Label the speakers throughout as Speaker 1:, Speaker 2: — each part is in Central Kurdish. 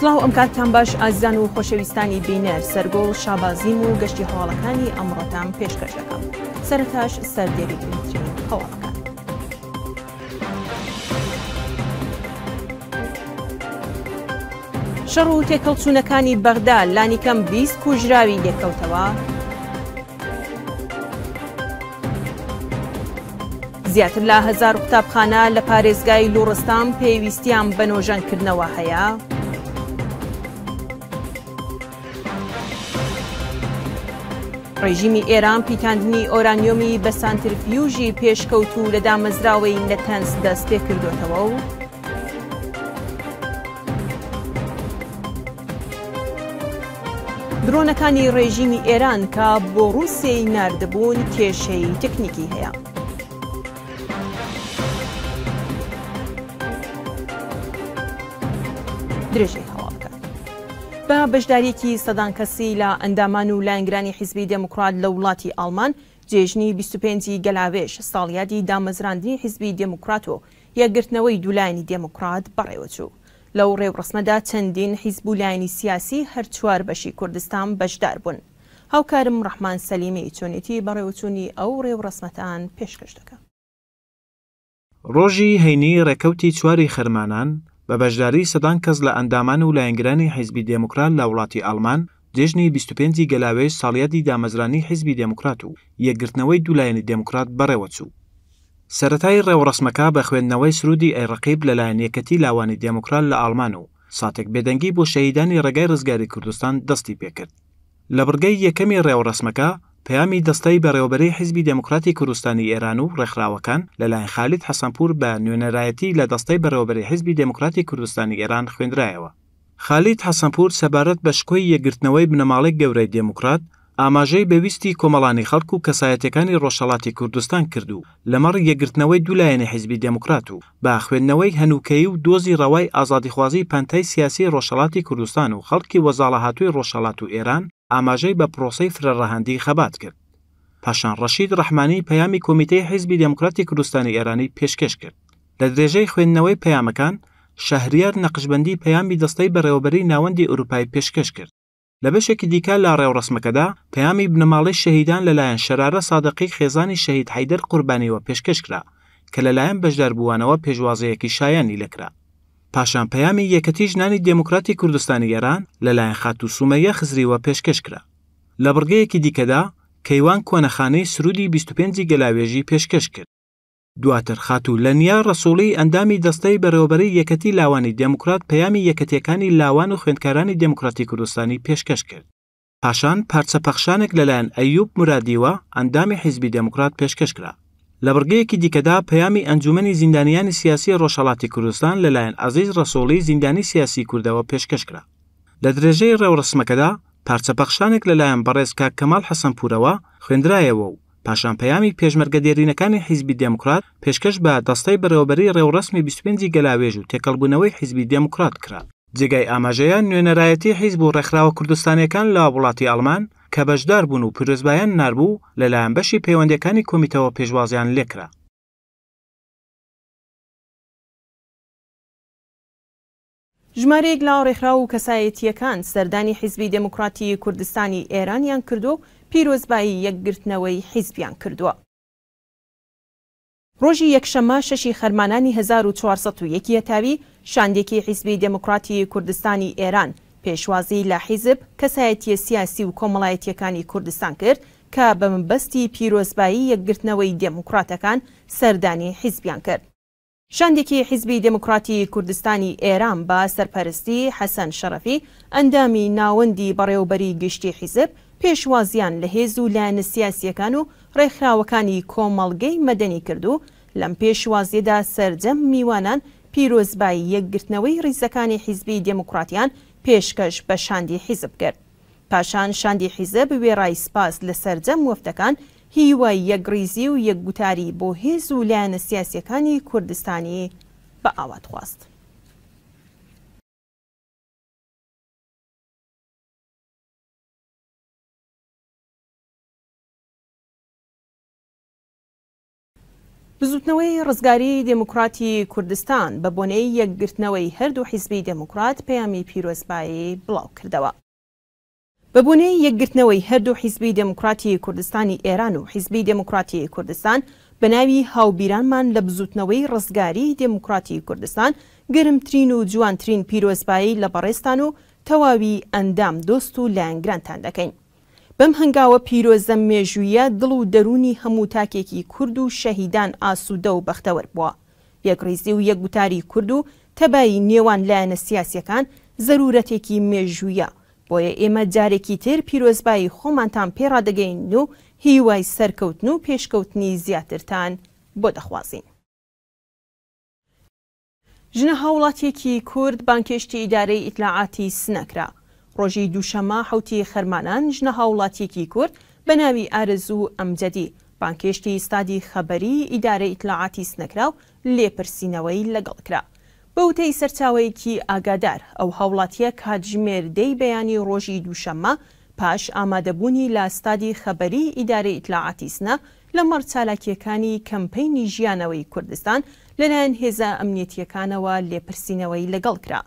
Speaker 1: سڵاو ئەم کاتتان باش ئازان و خۆشەویستانی بینەر سەرگۆڵ شابازیم و گەشتی هەواڵەکانی ئەمڕۆتان پێشکەش دەکەم سەرتاش سەردێری هەواڵەکان شەڕ و تێکهەڵچوونەکانی بەغدا لانیکەم بیست کوژراوی لێکەوتەوە؟ زیاتر لە هەزار قوتابخانە لە پارێزگای لوڕستان پێویستیان بە نۆژەنکردنەوە هەیە؟ ڕێژیمی ئێران پیتاندنی ئۆرانیۆمی بە سانترفیوژی پێشکەوتوو لە دامەزراوەی نەتەنز دەست پێ کردووەتەوە و درۆنەکانی ڕێژیمی ئێران کە بۆ ڕووسیەی ناردبوون کێشەی تەکنیکی هەیە. درێژەی بە بەشداریەکی سەدان کەسی لە ئەندامان و لایەنگرانی حیزبی دێموکڕات لە وڵاتی ئاڵمان، جێژنی بیست و پێنج ی گەلاوێژ، ساڵیادی دامەزراندنی حیزبی دێموکڕات و یەکگرتنەوەی دوو لایەنی دێموکڕات بەڕێوەچوو. لەو ڕێوڕەسمەدا چەندین حیزب و لایەنی سیاسی هەر چوار بەشی کوردستان بەشدار بوون. هاوکارم ڕەحمان سەلیمی چۆنێتی بەڕێوەچوونی ئەو ڕێوڕەسمەتان پێشکەش دەکا.
Speaker 2: ڕۆژی هەینی ڕێکەوتی چواری خەرمانان بە بەشداری سەدان کەس لە ئەندامان و لایەنگرانی حیزبی دێموکرات لە وڵاتی ئاڵمان جێژنی بیست و پێنج ی گەلاوێژ ساڵیادی دامەزرانی حیزبی دێموکرات و یەکگرتنەوەی دوو لایەنی دێموکرات بەڕێوە چوو. سەرەتای ڕێوڕەسمەکە بە خوێندنەوەی سروودی ئەی ڕەقیب لە لایەن یەکێتی لاوانی دێموکرات لە ئاڵمان و ساتێک بێدەنگی بۆ شەهیدانی ڕێگای ڕزگاری کوردستان دەستی پێ کرد. لە بڕگەی یەکەمی ڕێوڕەسمەکە، پەیامی دەستەی بەڕێوەبەریی حیزبی دێموکراتی کوردستانی ئێران و ڕێکخراوەکان، لەلایەن خالید حەسەنپوور بە نوێنەرایەتی لە دەستەی بەڕێوەبەریی حیزبی دێموکراتی کوردستانی ئێران خوێندرایەوە. خالید حەسەنپوور سەبارەت بە شکۆی یەکگرتنەوەی بنەماڵەی گەورەی دێموکرات، ئاماژەی بە ویستی کۆمەڵانی خەڵک و کەسایەتییەکانی ڕۆژهەڵاتی کوردستان کرد و لەمەڕ یەکگرتنەوەی دوو لایەنی حیزبی دێموکرات و بە خوێندنەوەی هەنووکەیی و دۆزی ڕەوای ئازادیخوازیی پانتای سیاسیی ڕۆژهەڵاتی کوردستان و خەڵکی وەزاڵەهاتووی ڕۆژهەڵات و ئێران ئاماژەی بە پرۆسەی فرەڕەهەندیی خەبات کرد. پاشان ڕەشید ڕەحمانی پەیامی کۆمیتەی حیزبی دێموکراتی کوردستانی ئێرانی پێشکێش کرد. لە درێژەی خوێندنەوەی پەیامەکان، شەهریار نەقشبەندی پەیامی دەستەی بەڕێوەبەریی ناوەندی ئورووپای پێشکێش کرد. لە بەشێکی دیکە لە ڕێوڕەسمەکەدا پەیامی بنەماڵەی شەهیدان لەلایەن شەرارە سادقی خێزانی شەهید حەیدەر قوربانییەوە پێشکەش کرا کە لەلایەن بەشداربووانەوە پێشوازییەکی شایانی لێ کرا. پاشان پەیامی یەکەتی ژنانی دێموکراتی کوردستانی ئێران لەلایەن خاتوو سومەیە خزرییەوە پێشکەش کرا. لە بڕگەیەکی دیکەدا کەیوان کۆنەخانەی سروودی بیست و پێنج ی گەلاوێژی پێشکەش کرد. دواتر خاتوو لەنیا ڕەسووڵی ئەندامی دەستەی بەڕێوەبەرەی یەکەتی لاوانی دێموکڕات پەیامی یەکەتییەکانی لاوان و خوێندکارانی دێموکڕاتی کوردستانی پێشکەش کرد. پاشان پارچە پەخشانێک لەلایەن ئەیووب مورادیوە ئەندامی حیزبی دێموکڕات پێشکەش کرا. لە بڕگەیەکی دیکەدا پەیامی ئەنجوومەنی زیندانییانی سیاسی ڕۆژهەڵاتی کوردستان لەلایەن عەزیز ڕەسووڵی زیندانی سیاسیی کوردەوە پێشکەش کرا. لە درێژەی ڕێوڕەسمەکەدا پارچە پەخشانێک لەلایەن بەڕێز کاک کەماڵ حەسەنپوورەوە خوێندرایەوە و، پاشان پەیامی پێشمەرگە دێرینەکانی حیزبی دێموکرات پێشکەش بە دەستەی بەڕێوەبەریی ڕێوڕەسمی بیست و پێنج ی گەلاوێژ و تێکەڵبوونەوەی حیزبی دێموکرات کرا. جێگای ئاماژەیە نوێنەرایەتی حیزب و ڕێکخراوە کوردستانییەکان لە وڵاتی ئەڵمان کە بەشدار بوون و پیرۆزبایان ناربوو، لە لایەن بەشی پەیوەندییەکانی کۆمیتەوە پێشوازیان لێ کرا.
Speaker 1: ژمارەیەک لە ڕێکخراو و کەسایەتییەکان سەردانی حیزبی دێموکڕاتی کوردستانی ئێرانیان کردووە و پیرۆزبایی یەکگرتنەوەی حیزبیان کردووە. ڕۆژی یەکشەممە شەشی خەرمانانی هەزار و چوار سەد و یەک یەتاوی شاندێکی حیزبی دێموکڕاتی کوردستانی ئێران پێشوازی لە حیزب، کەسایەتییە سیاسی و کۆمەڵایەتییەکانی کوردستان کرد کە بە مەبەستی پیرۆزبایی یەکگرتنەوەی دێموکڕاتەکان سەردانی حیزبیان کرد. شاندێکی حیزبی دێموکڕاتی کوردستانی ئێران بە سەرپەرستی حەسەن شەڕەفی ئەندامی ناوەندی بەڕێوەبەریی گشتیی حیزب پێشوازییان لە هێز و لایەنە سیاسییەکان و ڕێکخراوەکانی کۆمەڵگەی مەدەنی کرد و لەم پێشوازییەدا سەرجەم میوانان پیرۆزبایی یەکگرتنەوەی ڕیزەکانی حیزبی دێموکڕاتیان پێشکەش بە شاندی حیزب کرد. پاشان شاندی حیزب وێڕای سپاس لە سەرجەم وەفدەکان، هیوای یەکڕیزی و یەکگوتاری بۆ هێز و لایەنە سیاسییەکانی کوردستانی بە ئاوات خواست. بزوتنەوەی ڕزگاری دێموکڕاتی کوردستان بە بۆنەی یەکگرتنەوەی هەردوو حیزبی دێموکڕات پەیامی پیرۆزبایی بڵاو کردەوە. بە بۆنەی یەکگرتنەوەی هەردوو حیزبی دێموکڕاتی کوردستانی ئێران و حیزبی دێموکڕاتی کوردستان بە ناوی هاوبیرانمان لە بزوتنەوەی ڕزگاری دێموکڕاتی کوردستان گەرمترین و جوانترین پیرۆزبایی لە بەڕێزتان و تەواوی ئەندام دۆست و لایەنگرانتان دەکەین. بەم هەنگاوە پیرۆزە مێژوویە دڵ و دەروونی هەموو تاکێکی کورد و شەهیدان ئاسوودە و بەختەوەر بووە. یەکڕیزی و یەکگوتاری کورد و تەبایی نێوان لایەنە سیاسییەکان زەروورەتێکی مێژوویە، بۆیە ئێمە جارێکی تر پیرۆزبایی خۆمانتان پێ ڕادەگەیەنین و هیوای سەرکەوتن و پێشکەوتنی زیاترتان بۆ دەخوازین. ژنە هاوڵاتیەکی کورد بانگهێشتی ئیدارەی ئیتلاعاتی سنە کرا. ڕۆژی دووشەممە حەوتی خەرمانان ژنە هاوڵاتیەکی کورد بە ناوی ئارزوو ئەمجەدی بانگهێشتی ستادی خەبەری ئیدارەی ئیتلاعاتی سنە کرا و لێپرسینەوەی لەگەڵ کرا. بە وتەی سەرچاوەیەکی ئاگادار، ئەو هاوڵاتیە کاتژمێر دە ی بەیانی ڕۆژی دووشەممە پاش ئامادەبوونی لە ستادی خەبەری ئیدارەی ئیتلاعاتی سنە، لەمەڕ چالاکییەکانی کەمپەینی ژیانەوەی کوردستان لەلایەن هێزە ئەمنیەتییەکانەوە لێپرسینەوەی لەگەڵ کرا.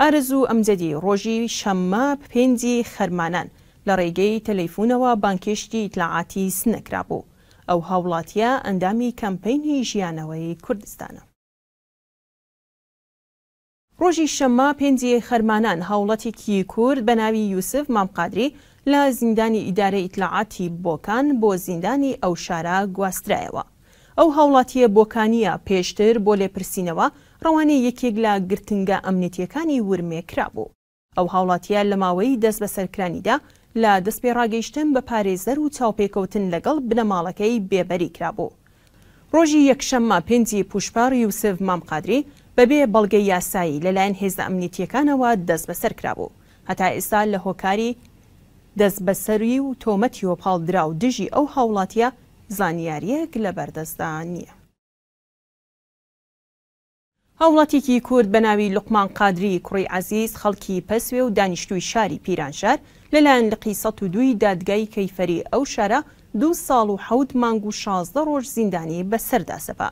Speaker 1: ئارەزوو ئەمجەدی ڕۆژی شەممە پێنجی خەرمانان لە ڕێگەی تەلەیفونەوە بانگهێشتی ئیتلاعاتی سنە کرابوو. ئەو هاوڵاتییە ئەندامی کەمپەینی ژیانەوەی کوردستانە. ڕۆژی شەممە پێنجی خەرمانان هاوڵاتیکی کورد بە ناوی یوسف مام قادری لە زیندانی ئیدارەی ئیتلاعاتی بۆکان بۆ زیندانی ئەو شارە گواسترایەوە. ئەو هاوڵاتیە بۆکانیە پێشتر بۆ لێپرسینەوە ڕەوانەی یەکێک لە گرتنگە ئەمنێتیەکانی ورمێ کرابوو. ئەو هاوڵاتییە لە ماوەی دەستبەسەرکرانیدا لە دەستپێڕاگەیشتن بە پارێزەر و چاوپێکەوتن لەگەڵ بنەماڵەکەی بێبەری کرابوو. ڕۆژی یەکشەممە پێنج ی پووشپەڕ یوسف مام قادری بەبێ بەڵگەی یاسایی لەلایەن هێزە ئەمنییەتییەکانەوە دەستبەسەر کرابوو، هەتا ئێستا لە هۆکاری دەستبەسەری و تۆمەتی وەپاڵدراو دژی ئەو هاوڵاتییە زانیارییەک لەبەردەستدا نییە. هاوڵاتیکی کورد بەناوی لوقمان قادری کوڕی عەزیز خەڵکی پەسوێ و دانیشتووی شاری پیرانشار لەلایەن لقی سەد و دوو ی دادگای کەیفەری ئەو شارە دوو ساڵ و حەوت مانگ و شازدە ڕۆژ زیندانی بەسەردا سەپا.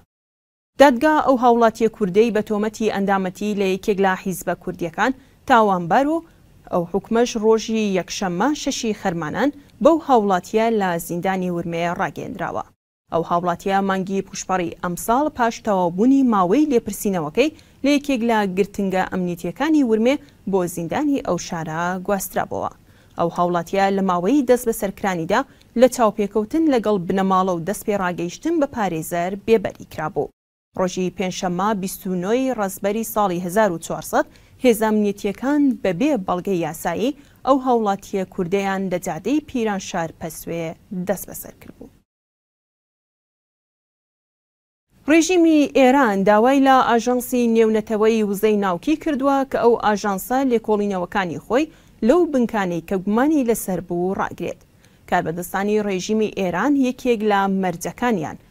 Speaker 1: دادگا ئەو هاوڵاتیە کوردەی بە تۆمەتی ئەندامەتی لە یەکێک لە حیزبە کوردیەکان تاوانبار و ئەو حوکمەش ڕۆژی یەکشەممە شەشی خەرمانان بەو هاوڵاتیە لە زیندانی ورمێ ڕاگەیەندراوە. ئەو هاوڵاتییە مانگی پووشپەڕی ئەمساڵ پاش تەواوبوونی ماوەی لێپرسینەوەکەی لە یەکێک لە گرتنگە ئەمنییەتییەکانی ورمێ بۆ زیندانی ئەو شارە گواسترابۆوە. ئەو هاوڵاتییە لە ماوەی دەستبەسەرکرانیدا لە چاوپێکەوتن لەگەڵ بنەماڵە و دەستپێڕاگەیشتن بە پارێزەر بێبەری کرابوو. ڕۆژی پێنجشەممە بیست و نۆ ی ڕەزبەری ساڵی هەزار و چوار سەد، هێزە ئەمنیەتییەکان بەبێ بەڵگەی یاسایی ئەو هاوڵاتییە کوردەیان لە جادەی پیرانشار پەسوێ دەسبەسەر کردبوو. ڕێژیمی ئێران داوای لە ئاژانسی نێونەتەوەیی وزەی ناوکی کردووە کە ئەو ئاژانسە لێکۆڵینەوەکانی خۆی لەو بنکانەی کە گومانی لەسەر بوو ڕاگرێت. کاربەدەستانی ڕێژیمی ئێران یەکێک لە مەرجەکانیان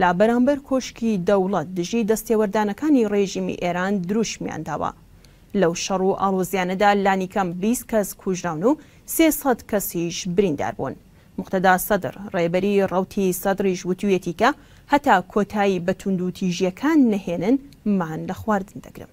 Speaker 1: لە بەرامبەر کۆشکی دەوڵەت دژی دەستێوەردانەکانی ڕێژیمی ئێران دروشمیان داوە. لەو شەڕ و ئاڵۆزییانەدا لانیکەم بیست کەس کوژراون و سێ سەد کەسیش بریندار بوون. موقتەدا سەدڕ، ڕێبەری ڕەوتی سەدڕیش وتوویەتی کە هەتا کۆتایی بە توندوتیژییەکان نەهێنن مان لە خواردن دەگرم.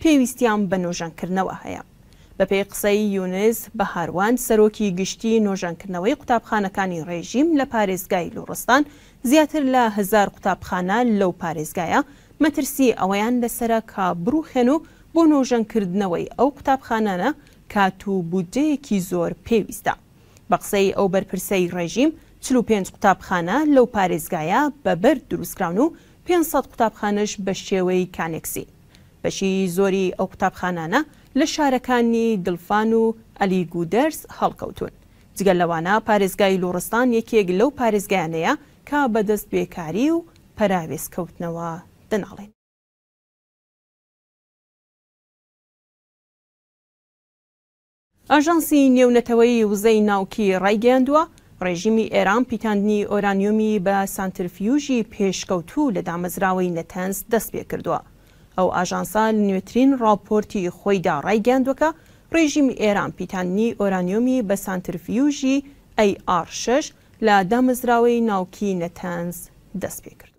Speaker 1: پێویستیان بە نۆژەنکردنەوە هەیە. بەپێی قسەی یونس بەهاروان، سەرۆکی گشتیی نۆژەنکردنەوەی قوتابخانەکانی ڕێژیم لە پارێزگای لوڕستان، زیاتر لە هەزار قوتابخانە لەو پارێزگایە مەترسیی ئەوەیان لەسەرە کە بڕوخێن و بۆ نۆژەنکردنەوەی ئەو قوتابخانانە کات و بودجەیەکی زۆر پێویستە. بە قسەی ئەو بەرپرسەی ڕێژیم، چل و پێنج قوتابخانە لەو پارێزگایە بە بەرد دروستکراون و پێنج سەد قوتابخانەش بە شێوەی کانێکسی. بەشی زۆری ئەو قوتابخانانە لە شارەکانی دلفان و عەلی گودرز هەڵکەوتوون. جگە لەوانە پارێزگای لوڕستان یەکێک لەو پارێزگایانەیە کە بەدەست بێکاری و پەراوێزکەوتنەوە دەناڵێنێ. ئاژانسی نێونەتەوەیی وزەی ناوکی ڕایگەیاندووە، ڕێژیمی ئێران پیتاندنی ئۆرانیۆمی بە سانترفیوژی پێشکەوتوو لە دامەزراوەی نەتەنز دەست پێ کردووە. ئەو ئاژانسە لە نوێترین ڕاپۆرتی خۆیدا ڕایگەیاندووە کە ڕێژیمی ئێران پیتاندنی ئۆرانیۆمی بە سانترفیوژی AR شەش لە دامەزراوەی ناوکی نەتەنز دەست پێ
Speaker 3: کردووە.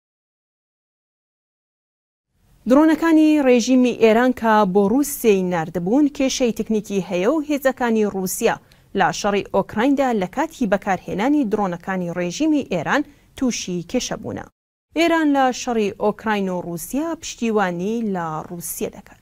Speaker 1: درۆنەکانی ڕێژیمی ئێران کە بۆ ڕووسیەی ناردبوون کێشەی تکنیکی هەیە و هێزەکانی ڕووسیە لە شەڕی ئۆکرایندا لە کاتی بەکارهێنانی درۆنەکانی ڕێژیمی ئێران تووشی کێشە بوونە. ئێران لە شەڕی ئۆکراین و ڕووسیە پشتیوانی لە ڕووسیە دەکات.